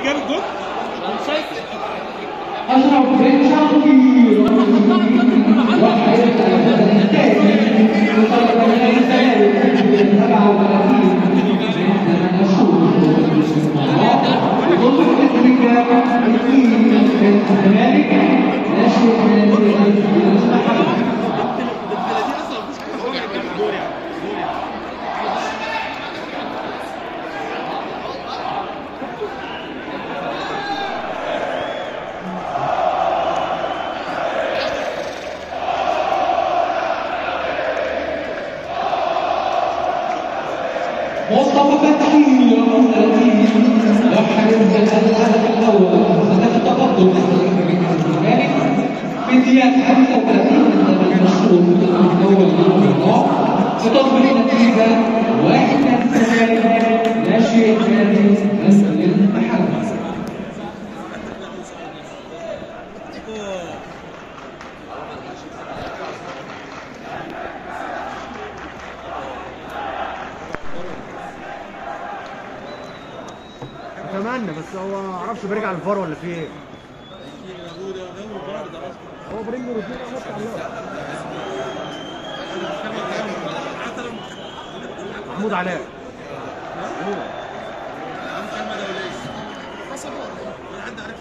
اللي جاب الجول أشرف بن شرقي وحيد الثاني يطلق من الثالث من 37 عندنا نشوف ضد الاتفاق اثنين من الزمالك ناشئ من المحل مصطفى فتحي رقم 30 يحرز الهدف الأول هدف التقدم في الدقيقه 35 من الشوط الأول من اللقاء وتصبح النتيجه واحد من الزمالك ناشئ نادي المحل أتمنى بس هو ما أعرفش بيرجع للفار ولا في إيه. هو روتين محمود علاء. عارف